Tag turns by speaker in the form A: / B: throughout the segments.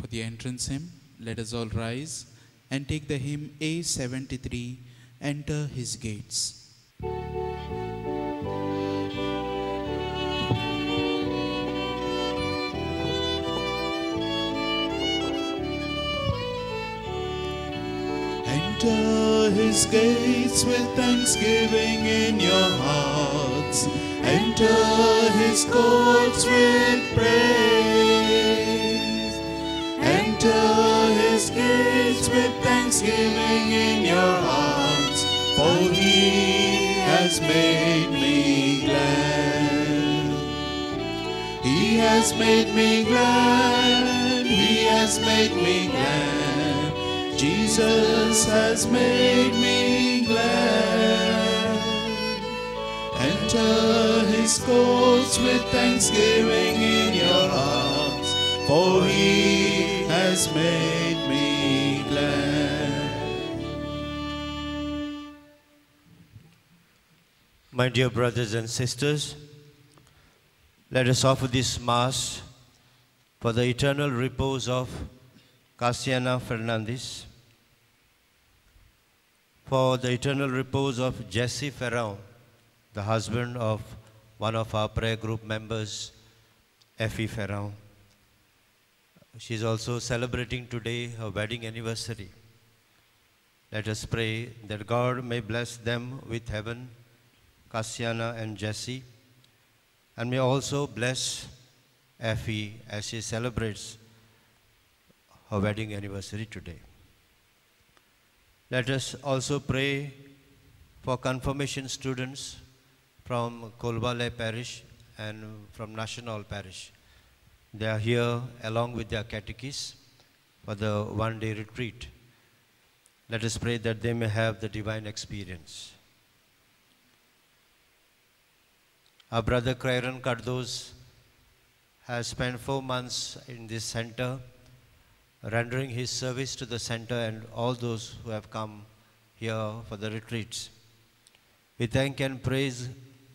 A: For the entrance hymn, let us all rise and take the hymn A73, Enter His Gates. Enter his gates with thanksgiving in your hearts. Enter his courts with praise. With thanksgiving in your hearts. For he has made me glad. He has made me glad. He has made me glad. Jesus has made me glad. Enter his courts with thanksgiving in your hearts, for he has made me
B: My dear brothers and sisters, let us offer this Mass for the eternal repose of Cassiana Fernandez, for the eternal repose of Jesse Ferrão, the husband of one of our prayer group members, Effie Ferrão. She is also celebrating today her wedding anniversary. Let us pray that God may bless them with heaven, Cassiana and Jesse, and may also bless Effie as she celebrates her wedding anniversary today. Let us also pray for confirmation students from Colvale Parish and from National Parish. They are here along with their catechists for the one day retreat. Let us pray that they may have the divine experience. Our brother Crayron Cardos has spent four months in this center, rendering his service to the center and all those who have come here for the retreats. We thank and praise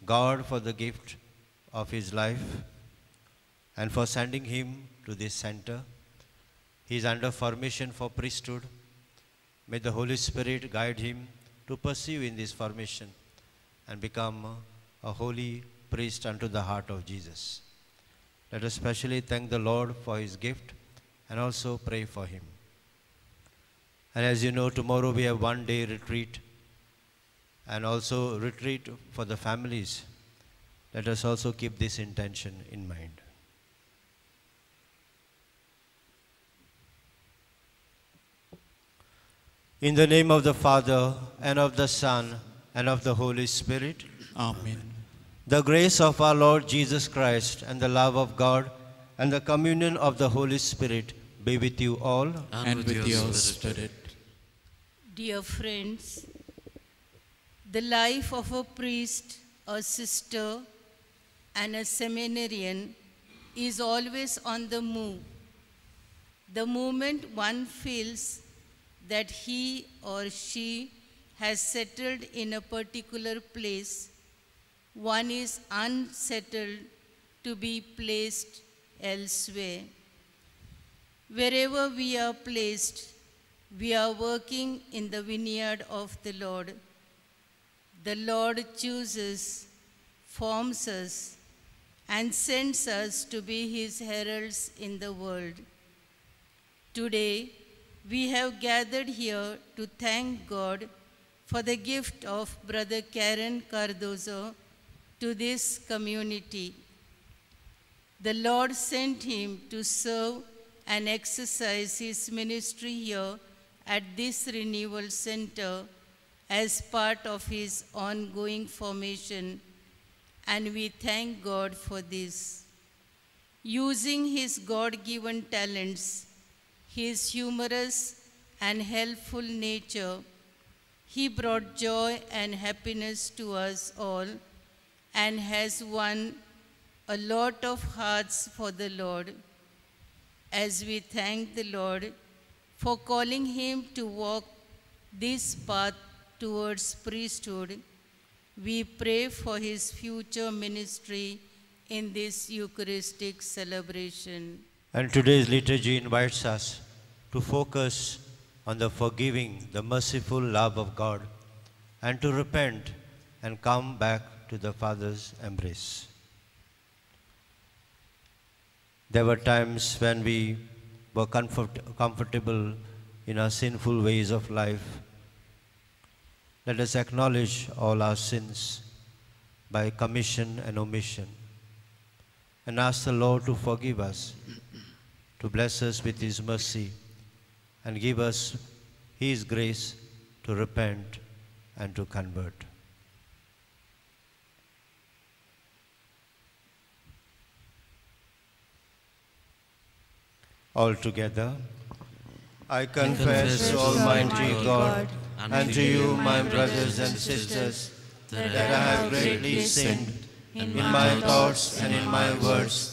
B: God for the gift of his life and for sending him to this center. He is under formation for priesthood. May the Holy Spirit guide him to pursue in this formation and become a holy priest unto the heart of Jesus. Let us especially thank the Lord for his gift and also pray for him. And as you know, tomorrow we have one day retreat and also retreat for the families. Let us also keep this intention in mind. In the name of the Father, and of the Son, and of the Holy Spirit,
A: Amen.
B: the grace of our Lord Jesus Christ, and the love of God, and the communion of the Holy Spirit be with you all.
A: And, with, your spirit.
C: Dear friends, the life of a priest, a sister, and a seminarian is always on the move. The moment one feels that he or she has settled in a particular place, one is unsettled to be placed elsewhere. Wherever we are placed, we are working in the vineyard of the Lord. The Lord chooses, forms us, and sends us to be his heralds in the world. Today, we have gathered here to thank God for the gift of Brother Karen Cardozo to this community. The Lord sent him to serve and exercise his ministry here at this renewal center as part of his ongoing formation, and we thank God for this. Using his God given talents, his humorous and helpful nature, he brought joy and happiness to us all and has won a lot of hearts for the Lord. As we thank the Lord for calling him to walk this path towards priesthood, we pray for his future ministry in this Eucharistic celebration.
B: And today's liturgy invites us to focus on the forgiving, the merciful love of God, and to repent and come back to the Father's embrace. There were times when we were comfort, comfortable in our sinful ways of life. Let us acknowledge all our sins by commission and omission and ask the Lord to forgive us, to bless us with His mercy, and give us His grace to repent and to convert. All together, I confess, to Almighty God, and to you, my brothers and sisters, that I have greatly sinned in my thoughts and in my words,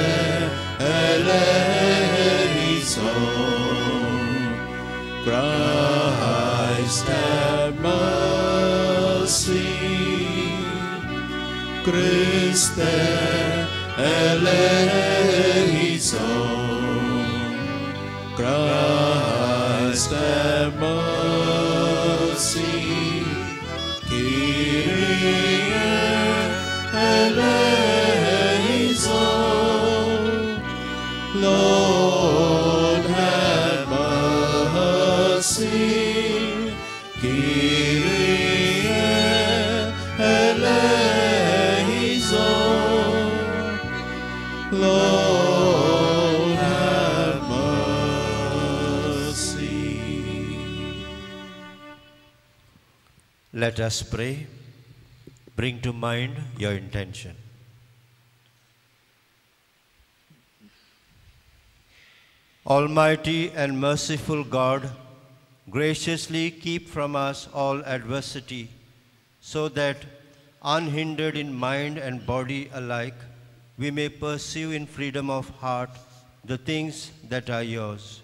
A: Chryste, elei
B: Let us pray. Bring to mind your intention. Almighty and merciful God, graciously keep from us all adversity, so that, unhindered in mind and body alike, we may pursue in freedom of heart the things that are yours.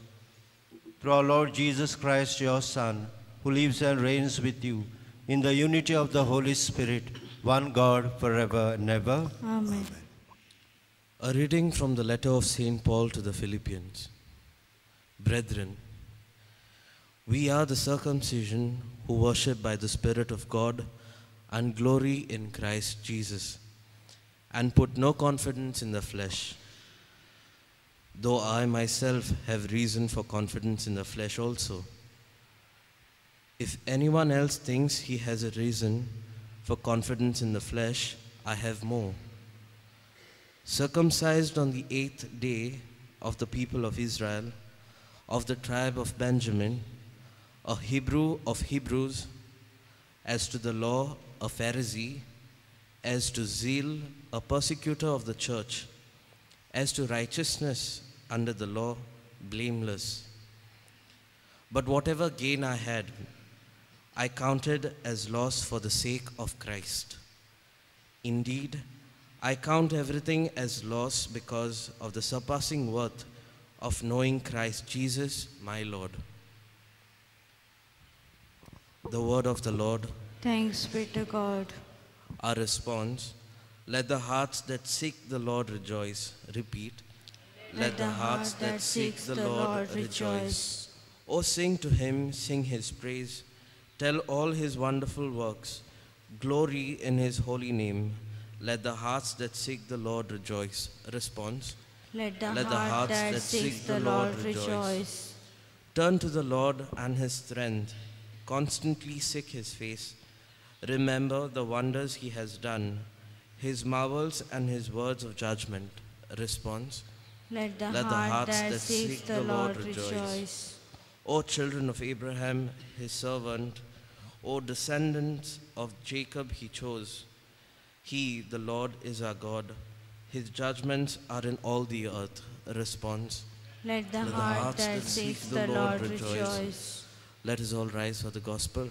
B: Through our Lord Jesus Christ, your Son, who lives and reigns with you in the unity of the Holy Spirit, one God forever and ever.
D: Amen.
E: A reading from the letter of St. Paul to the Philippians. Brethren, we are the circumcision who worship by the Spirit of God and glory in Christ Jesus, and put no confidence in the flesh. Though I myself have reason for confidence in the flesh also. If anyone else thinks he has a reason for confidence in the flesh, I have more circumcised on the eighth day of the people of Israel, of the tribe of Benjamin, a Hebrew of Hebrews, as to the law, a Pharisee, as to zeal, a persecutor of the church, as to righteousness under the law, blameless. But whatever gain I had, I counted as loss for the sake of Christ. Indeed, I count everything as loss because of the surpassing worth of knowing Christ Jesus, my Lord. The word of the Lord,
D: Thanks be to God.
E: our response. Let the hearts that seek the Lord rejoice. Repeat. Let, the hearts that seek the Lord rejoice. O oh, sing to him, sing his praise. Tell all his wonderful works. Glory in his holy name. Let the hearts that seek the Lord rejoice. Response.
D: Let the,
E: Let the
D: heart
E: hearts
D: that
E: that seek
D: the Lord
E: rejoice.
D: rejoice.
E: Turn to the Lord and his strength. Constantly seek his face. Remember the wonders he has done, his marvels and his words of judgment. Response.
D: Let the,
E: Let the
D: heart
E: hearts
D: that
E: that seek
D: the Lord
E: rejoice.
D: rejoice.
E: O children of Abraham, his servant, O descendants of Jacob, he chose. He, the Lord, is our God. His judgments are in all the earth. Response.
D: Let the
E: Let the
D: heart
E: hearts
D: that seeks
E: seek
D: the
E: the
D: Lord
E: Lord rejoice.
D: rejoice.
E: Let us all rise for the gospel.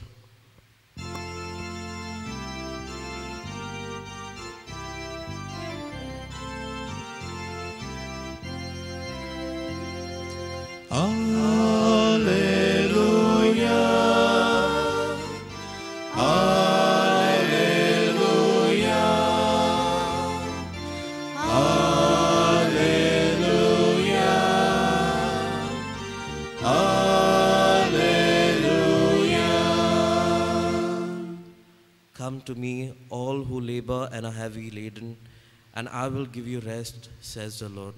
E: Come to me, all who labor and are heavy laden, and I will give you rest, says the Lord.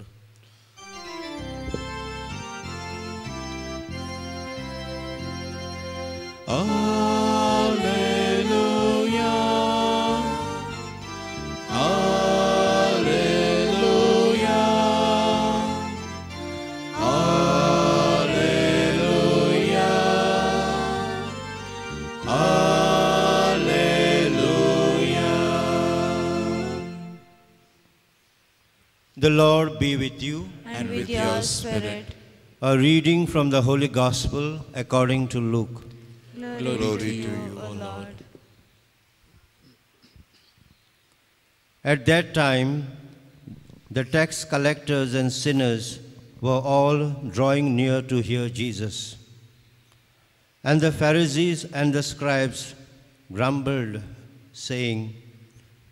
B: The Lord be with you.
D: And, with, your spirit.
B: A reading from the Holy Gospel according to Luke.
D: Glory, to you, O Lord.
B: At that time, the tax collectors and sinners were all drawing near to hear Jesus. And the Pharisees and the scribes grumbled, saying,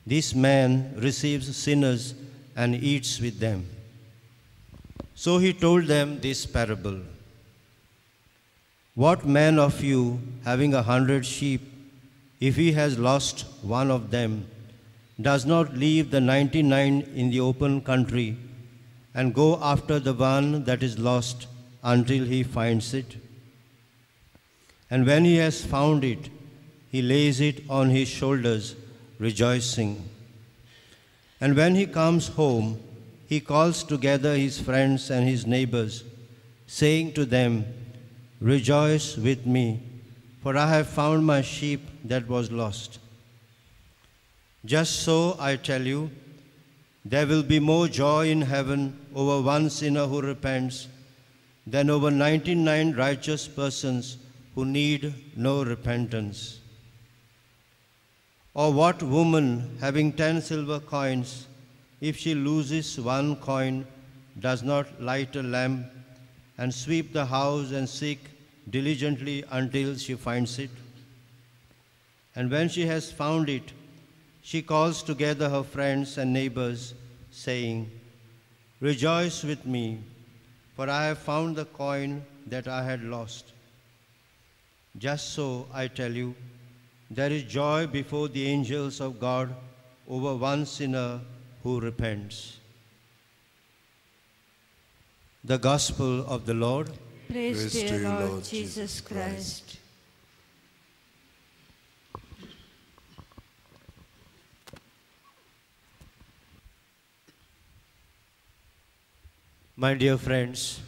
B: This man receives sinners and eats with them. So he told them this parable What man of you, having a hundred sheep, if he has lost one of them, does not leave the 99 in the open country and go after the one that is lost until he finds it? And when he has found it, he lays it on his shoulders, rejoicing. And when he comes home, he calls together his friends and his neighbors, saying to them, Rejoice with me, for I have found my sheep that was lost. Just so, I tell you, there will be more joy in heaven over one sinner who repents than over 99 righteous persons who need no repentance. Or what woman, having ten silver coins, if she loses one coin, does not light a lamp and sweep the house and seek diligently until she finds it? And when she has found it, she calls together her friends and neighbors, saying, Rejoice with me, for I have found the coin that I had lost. Just so, I tell you, there is joy before the angels of God over one sinner who repents. The Gospel of the Lord.
D: Praise, to you, Lord, Jesus Christ.
B: My dear friends,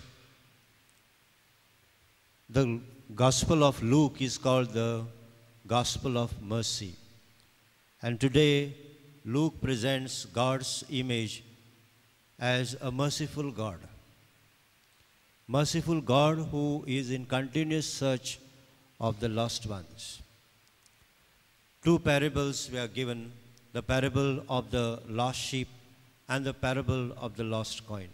B: the Gospel of Luke is called the Gospel of Mercy. And today, Luke presents God's image as a merciful God. Merciful God who is in continuous search of the lost ones. Two parables were given the parable of the lost sheep and the parable of the lost coin.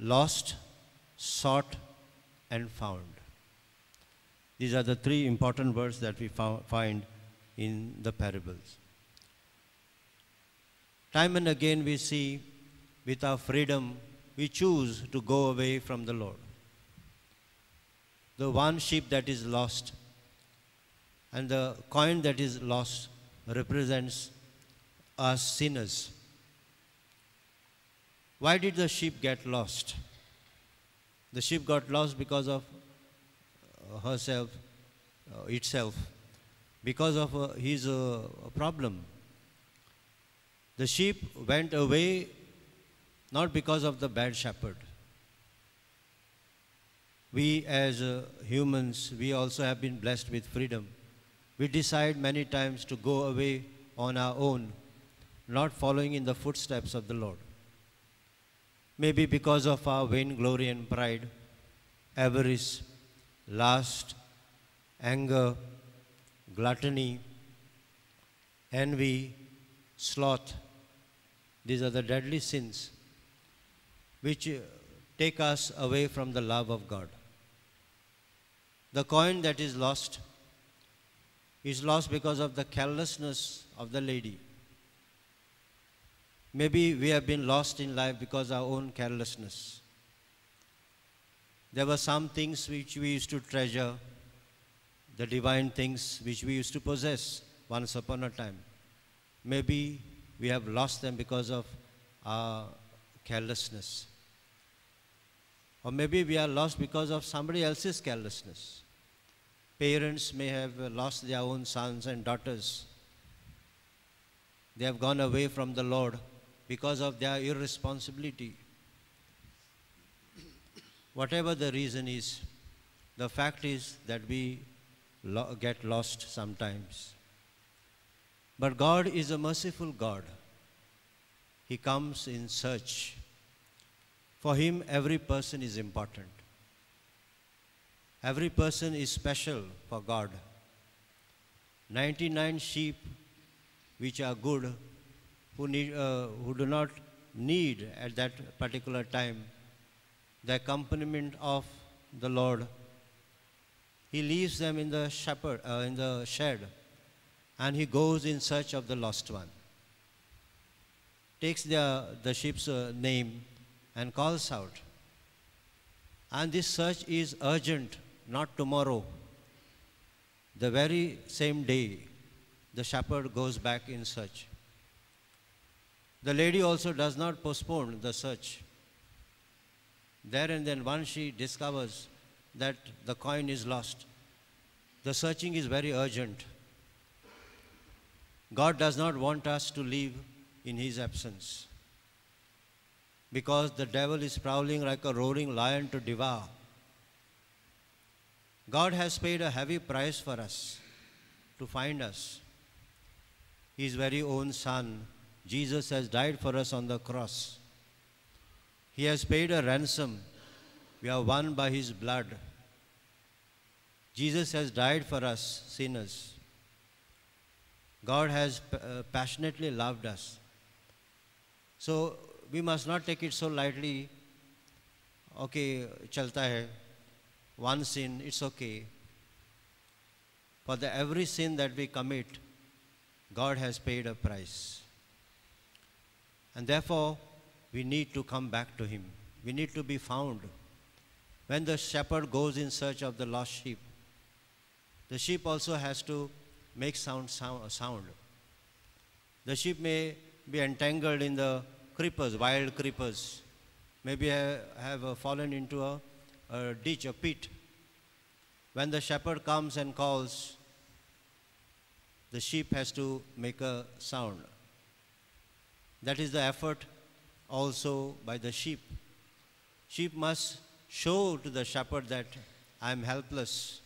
B: lost, sought, and found. These are the three important words that we find in the parables. Time and again we see with our freedom we choose to go away from the Lord. The one sheep that is lost, And the coin that is lost represents us sinners. Why did the sheep get lost? The sheep got lost because of herself, uh, itself, because of uh, his uh, problem. The sheep went away not because of the bad shepherd. We as humans, we also have been blessed with freedom. We decide many times to go away on our own, not following in the footsteps of the Lord. Maybe because of our vainglory and pride, avarice, lust, anger, gluttony, envy, sloth. These are the deadly sins which uh, take us away from the love of God. The coin that is lost is lost because of the carelessness of the lady. Maybe we have been lost in life because our own carelessness. There were some things which we used to treasure, the divine things which we used to possess once upon a time. Maybe we have lost them because of our carelessness. Or maybe we are lost because of somebody else's carelessness. Parents may have lost their own sons and daughters. They have gone away from the Lord because of their irresponsibility. Whatever the reason is, the fact is that we lo- get lost sometimes. But God is a merciful God. He comes in search. For Him, every person is important. Every person is special for God. 99 sheep which are good, who, need, uh, who do not need at that particular time the accompaniment of the Lord. He leaves them in the shepherd, uh, in the shed, and he goes in search of the lost one. Takes the, the sheep's uh, name and calls out. And this search is urgent, not tomorrow. The very same day, the shepherd goes back in search. The lady also does not postpone the search. There and then, once she discovers that the coin is lost, the searching is very urgent. God does not want us to live in His absence because the devil is prowling like a roaring lion to devour. God has paid a heavy price for us to find us. His very own Son, Jesus, has died for us on the cross. He has paid a ransom. We are won by His blood. Jesus has died for us, sinners. God has uh, passionately loved us. So we must not take it so lightly. Okay, chalta hai. One sin, it's okay. For the every sin that we commit, God has paid a price. And therefore, we need to come back to Him. We need to be found. When the shepherd goes in search of the lost sheep, the sheep also has to make sound, sound, sound. The sheep may be entangled in the creepers, wild creepers, maybe have, uh, fallen into a, a ditch, a pit. When the shepherd comes and calls, the sheep has to make a sound. That is the effort also by the sheep. Sheep must show to the shepherd that I am helpless.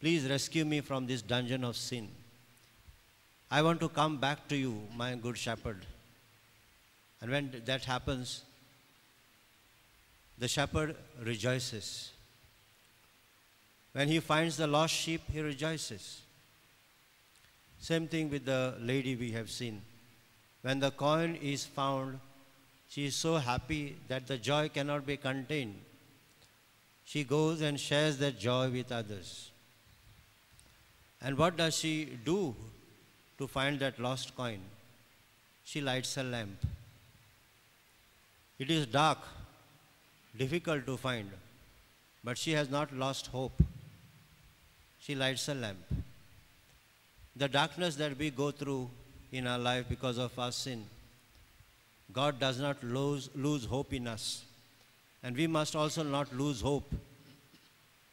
B: Please rescue me from this dungeon of sin. I want to come back to you, my good shepherd. And when that happens, the shepherd rejoices. When he finds the lost sheep, he rejoices. Same thing with the lady we have seen. When the coin is found, she is so happy that the joy cannot be contained. She goes and shares that joy with others. And what does she do to find that lost coin? She lights a lamp. It is dark, difficult to find, but she has not lost hope. she lights a lamp. The darkness that we go through in our life because of our sin, God does not lose, lose hope in us. And we must also not lose hope.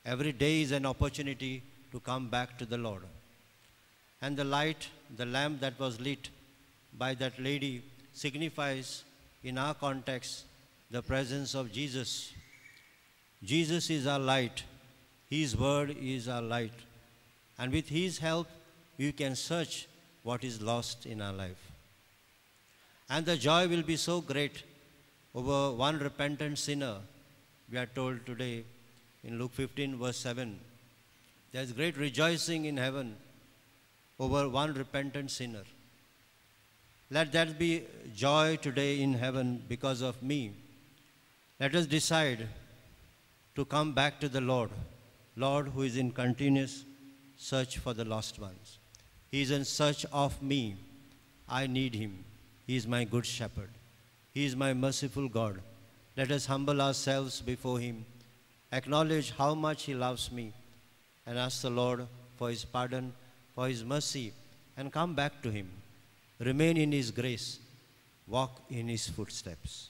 B: Every day is an opportunity to come back to the Lord. And the light, the lamp that was lit by that lady, signifies, in our context, the presence of Jesus. Jesus is our light. His word is our light. And with His help, you can search what is lost in our life. And the joy will be so great over one repentant sinner, we are told today in Luke 15, verse 7. There's great rejoicing in heaven over one repentant sinner. Let that be joy today in heaven because of me. Let us decide to come back to the Lord, Lord who is in continuous search for the lost ones. He is in search of me. I need him. He is my good shepherd. He is my merciful God. Let us humble ourselves before him, acknowledge how much he loves me, and ask the Lord for his pardon, for his mercy, and come back to him. Remain in his grace, walk in his footsteps.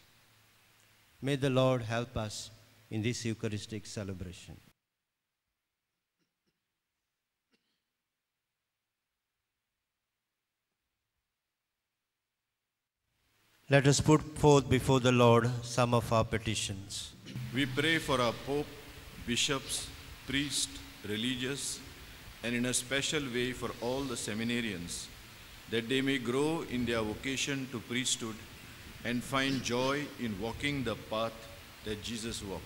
B: May the Lord help us in this Eucharistic celebration. Let us put forth before the Lord some of our petitions.
F: We pray for our Pope, bishops, priests, religious, and in a special way for all the seminarians, that they may grow in their vocation to priesthood and find joy in walking the path that Jesus walked.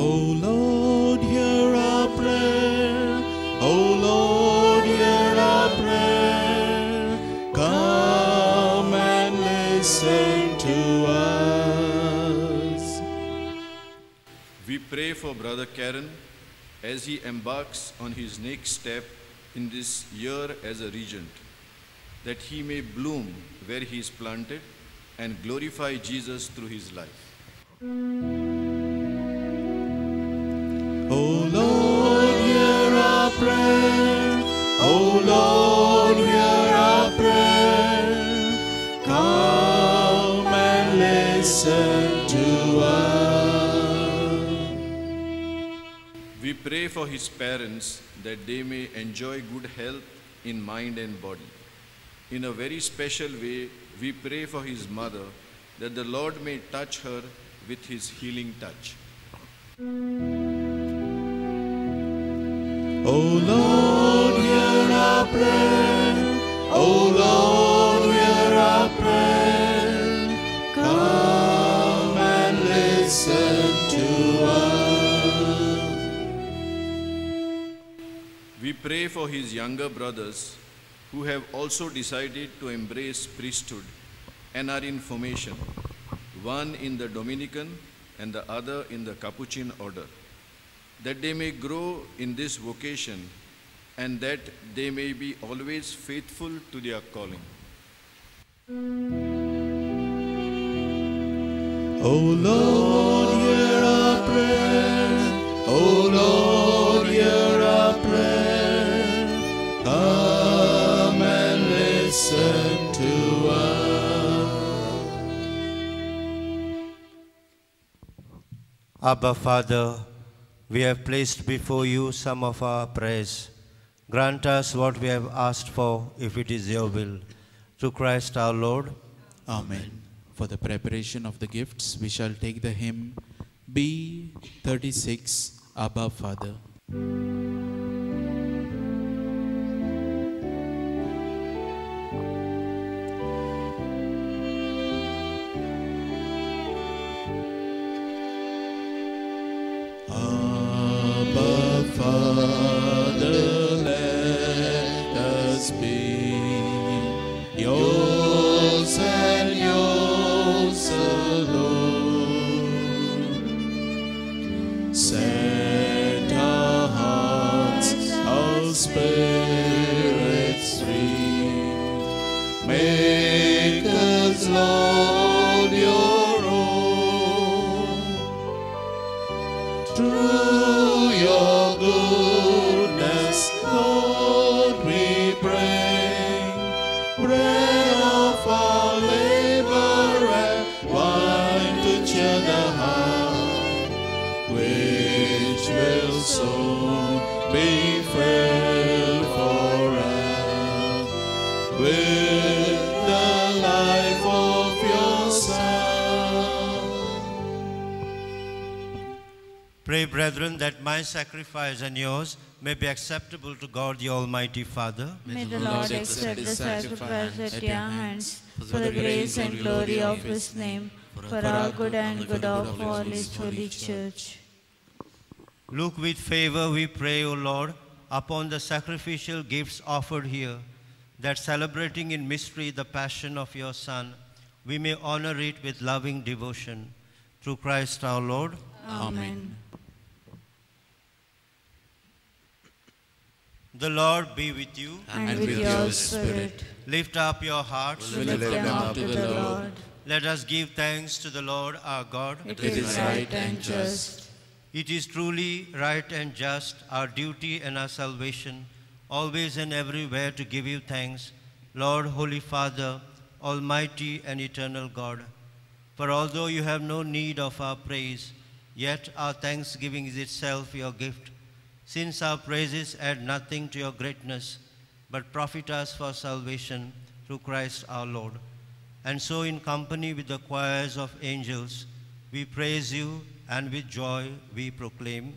A: O Lord, hear our prayer.
F: Pray for Brother Karen as he embarks on his next step in this year as a regent, that he may bloom where he is planted and glorify Jesus through his life.
A: O Lord,
F: pray for his parents that they may enjoy good health in mind and body. In a very special way, we pray for his mother that the Lord may touch her with his healing touch.
A: O Lord, hear our prayer.
F: Pray for his younger brothers who have also decided to embrace priesthood and are in formation, one in the Dominican and the other in the Capuchin order, that they may grow in this vocation and that they may be always faithful to their calling.
A: O Lord,
B: Abba, Father, we have placed before you some of our prayers. Grant us what we have asked for, if it is your will. Through Christ our Lord.
A: Amen. For the preparation of the gifts, we shall take the hymn B36, Abba Father. Us,
B: brethren, that my sacrifice and yours may be acceptable to God the Almighty Father.
D: May the Lord accept the sacrifice at your hands for the grace and glory of his name, for our good and good of all his holy church.
B: Look with favor, we pray, O Lord, upon the sacrificial gifts offered here, that celebrating in mystery the passion of your Son, we may honor it with loving devotion. Through Christ our Lord.
D: Amen.
B: The Lord be with you.
D: And with your spirit,
B: Lift up your hearts.
D: we lift them up to the Lord.
B: Let us give thanks to the Lord our God.
D: It is right and just.
B: It is truly right and just, our duty and our salvation, always and everywhere to give you thanks, Lord, Holy Father, Almighty and eternal God. For although you have no need of our praise, yet our thanksgiving is itself your gift, since our praises add nothing to your greatness, but profit us for salvation through Christ our Lord. And so, in company with the choirs of angels, we praise you and with joy we proclaim.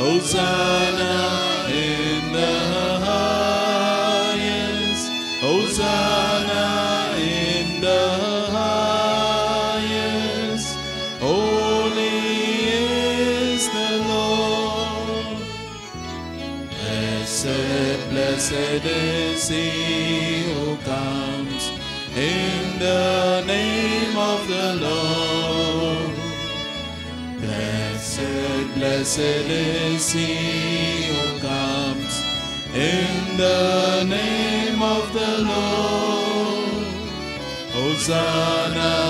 A: Hosanna Who comes in the name of the Lord. Hosanna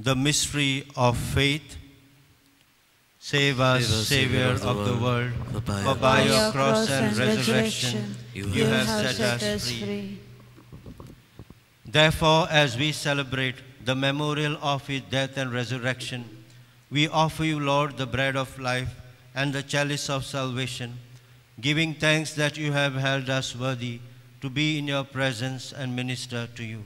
B: The mystery of faith. Save us,
E: Save us,
B: Savior of the world,
E: for by
B: for
E: your
B: by your cross and resurrection,
E: you
B: you have set us free. Therefore, as we celebrate the memorial of his death and resurrection, we offer you, Lord, the bread of life and the chalice of salvation, giving thanks that you have held us worthy to be in your presence and minister to you.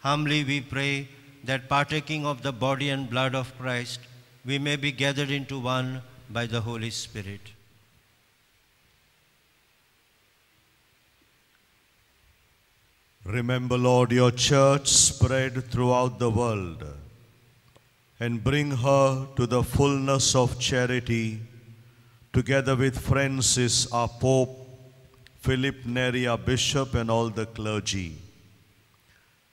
B: Humbly we pray that partaking of the body and blood of Christ, we may be gathered into one by the Holy Spirit.
G: Remember, Lord, your church spread throughout the world and bring her to the fullness of charity, together with Francis, our Pope, Philip Neri, our Bishop, and all the clergy.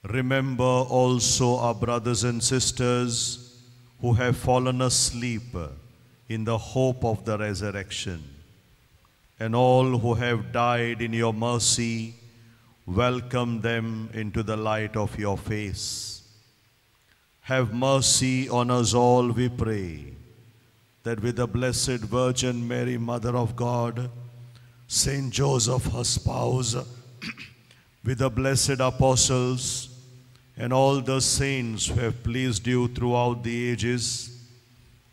G: Remember also our brothers and sisters who have fallen asleep in the hope of the resurrection, and all who have died in your mercy welcome them into the light of your face. Have mercy on us all, we pray, that with the Blessed Virgin Mary, Mother of God, Saint Joseph, her spouse, with the blessed apostles, and all the saints who have pleased you throughout the ages,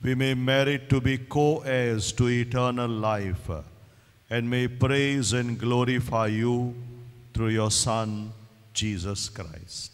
G: we may merit to be co heirs to eternal life, and may praise and glorify you through your Son, Jesus Christ.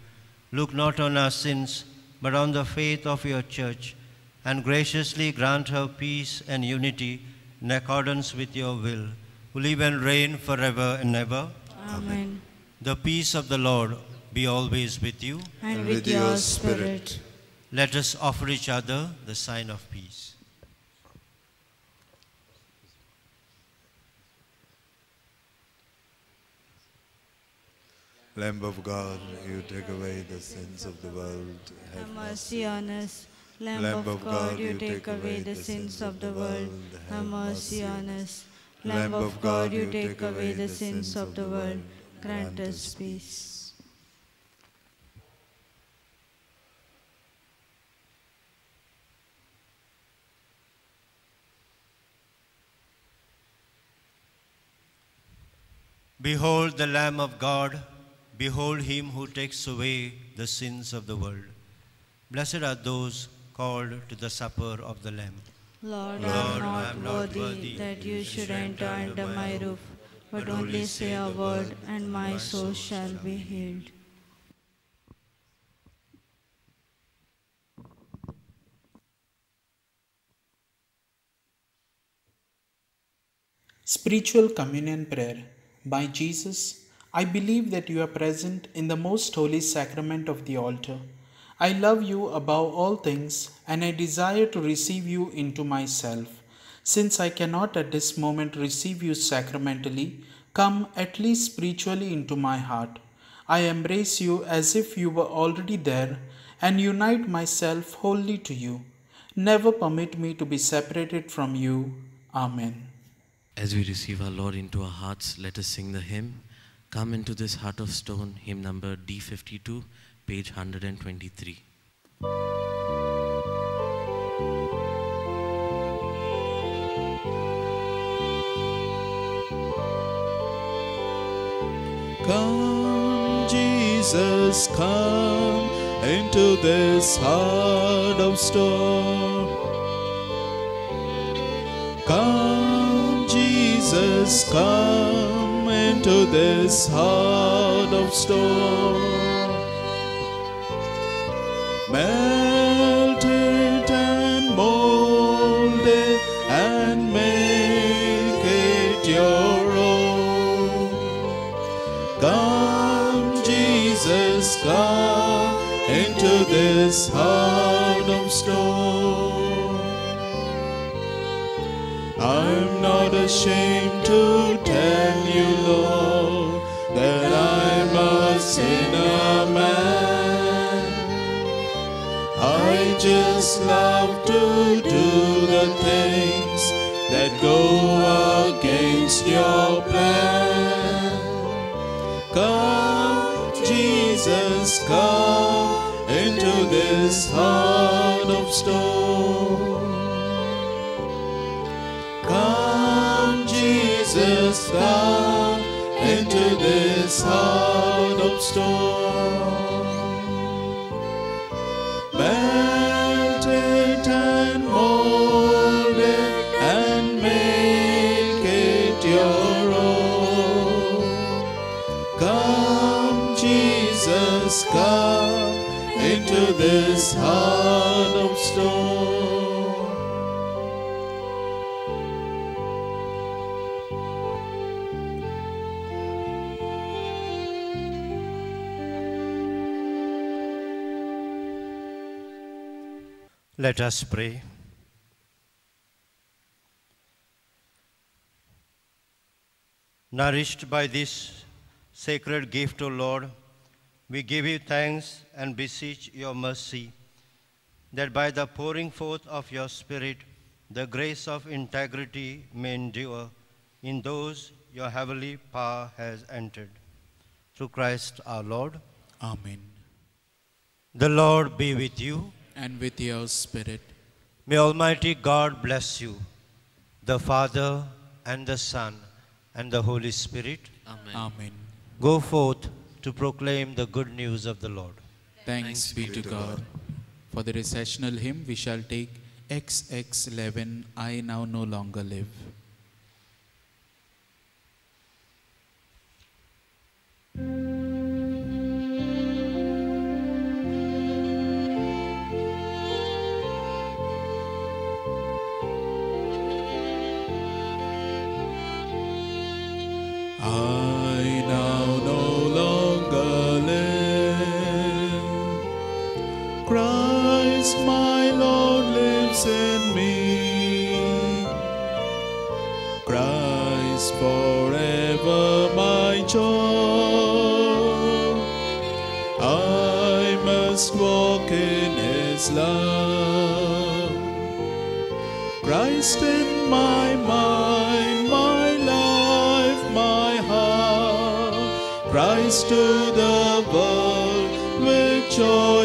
B: Look not on our sins, but on the faith of your church, and graciously grant her peace and unity in accordance with your will, who live and reign forever and ever.
D: Amen.
B: The peace of the Lord be always with you.
D: And with your spirit.
B: Let us offer each other the sign of peace.
H: Lamb of God, you take away the sins of the world.
D: Have mercy on us. Lamb of God, you take away the sins of the world. Have mercy on us. Lamb of God, you take away the sins of the world. Grant us peace.
B: Behold the Lamb of God. Behold him who takes away the sins of the world. Blessed are those called to the supper of the Lamb.
D: Lord,
B: Lord,
D: I
B: I
D: am
B: am
D: not
B: not
D: worthy
B: worthy
D: that you should enter under my roof, but only say a word, and my soul shall be healed.
A: Spiritual Communion Prayer by Jesus. I believe that you are present in the most holy sacrament of the altar. I love you above all things, and I desire to receive you into myself. Since I cannot at this moment receive you sacramentally, come at least spiritually into my heart.
I: I embrace you as if you were already there and unite myself wholly to you. Never permit me to be separated from you. Amen.
E: As we receive our Lord into our hearts, let us sing the hymn, Come into this heart of stone, hymn number D52, page 123.
A: Come, Jesus, come into this heart of stone. Come, Jesus, come into this heart of stone. Melt it and mold it and make it your own. Come, Jesus, come into this heart of stone. I'm not ashamed to sinner man. I just love to do the things that go against your plan. Come, Jesus, come into this heart of stone. Come, Jesus, come into this heart of
B: Let us pray. Nourished by this sacred gift, O Lord, we give you thanks and beseech your mercy that by the pouring forth of your Spirit, the grace of integrity may endure in those your heavenly power has entered. Through Christ our Lord.
I: Amen.
B: The Lord be with you.
I: And with your spirit.
B: May Almighty God bless you, the Father and the Son and the Holy Spirit.
E: Amen.
I: Amen.
B: Go forth to proclaim the good news of the Lord.
I: Thanks be to God. For the recessional hymn, we shall take XX11 I now no longer live.
A: I now no longer live. Christ my Lord lives in me. Christ forever my joy. I must walk in his love. Christ in my to the world, with joy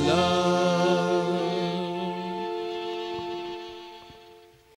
A: love.